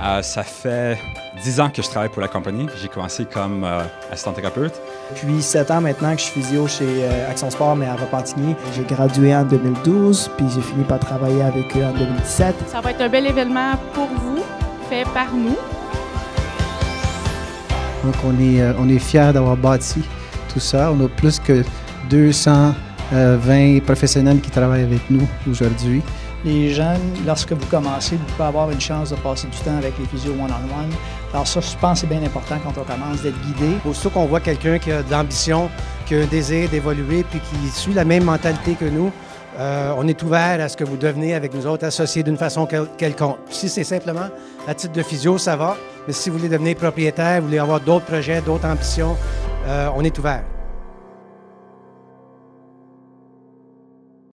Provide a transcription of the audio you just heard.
Euh, ça fait 10 ans que je travaille pour la compagnie. J'ai commencé comme euh, assistant thérapeute. Puis 7 ans maintenant que je suis physio chez euh, Action Sport, mais à Repentigny. J'ai gradué en 2012, puis j'ai fini par travailler avec eux en 2017. Ça va être un bel événement pour vous, fait par nous. Donc on est, euh, on est fiers d'avoir bâti tout ça. On a plus que 220 professionnels qui travaillent avec nous aujourd'hui. Les jeunes, lorsque vous commencez, vous pouvez avoir une chance de passer du temps avec les physios one-on-one. Alors ça, je pense que c'est bien important quand on commence d'être guidé. Aussitôt qu'on voit quelqu'un qui a de l'ambition, qui a un désir d'évoluer, puis qui suit la même mentalité que nous, euh, on est ouvert à ce que vous devenez avec nous autres associés d'une façon quel- quelconque. Si c'est simplement à titre de physio, ça va. Mais si vous voulez devenir propriétaire, vous voulez avoir d'autres projets, d'autres ambitions, euh, on est ouvert.